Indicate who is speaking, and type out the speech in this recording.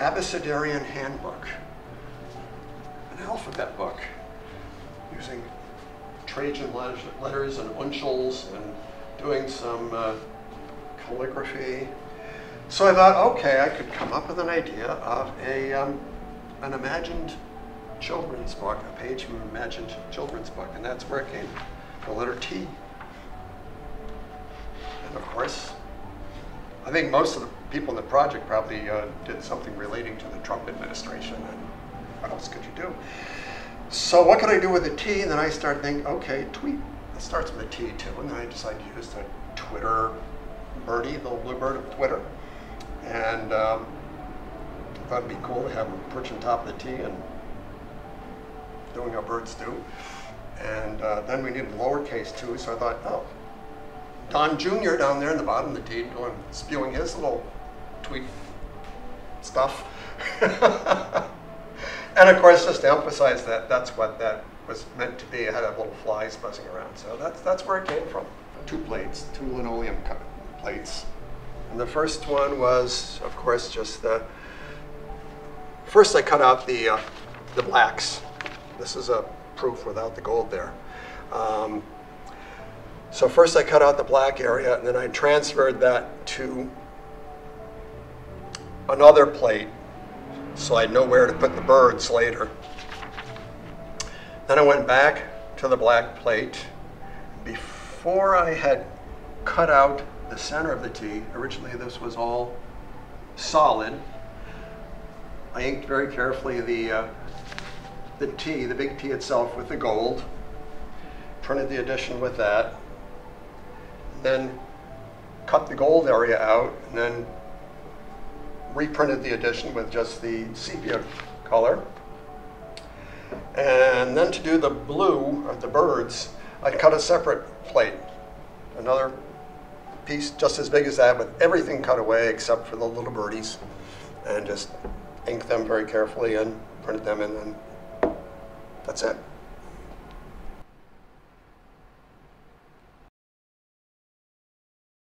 Speaker 1: Abecedarian handbook, an alphabet book using Trajan letters and uncials and doing some uh, calligraphy. So I thought, okay, I could come up with an idea of a, um, an imagined children's book, a page from an imagined children's book, and that's where it came, the letter T. And of course, I think most of the people in the project probably uh, did something relating to the Trump administration, and what else could you do? So what could I do with a T? And then I started thinking, okay, tweet. It starts with a T too, and then I decided to use the Twitter birdie, the bluebird of Twitter, and um, I thought it'd be cool to have him perch on top of the T and doing how birds do. And uh, then we needed lowercase too, so I thought, oh, Don Jr. down there in the bottom of the team doing spewing his little tweet stuff. and of course, just to emphasize that that's what that was meant to be. It had a little flies buzzing around. So that's that's where it came from. Two plates, two linoleum plates. And the first one was, of course, just the first I cut out the uh, the blacks. This is a proof without the gold there. Um, so first I cut out the black area and then I transferred that to another plate so I'd know where to put the birds later. Then I went back to the black plate. Before I had cut out the center of the T, originally this was all solid, I inked very carefully the, uh, the T, the big T itself with the gold, printed the edition with that, then cut the gold area out, and then reprinted the edition with just the sepia color. And then to do the blue of the birds, I cut a separate plate, another piece just as big as that with everything cut away except for the little birdies, and just inked them very carefully and printed them, and then that's it.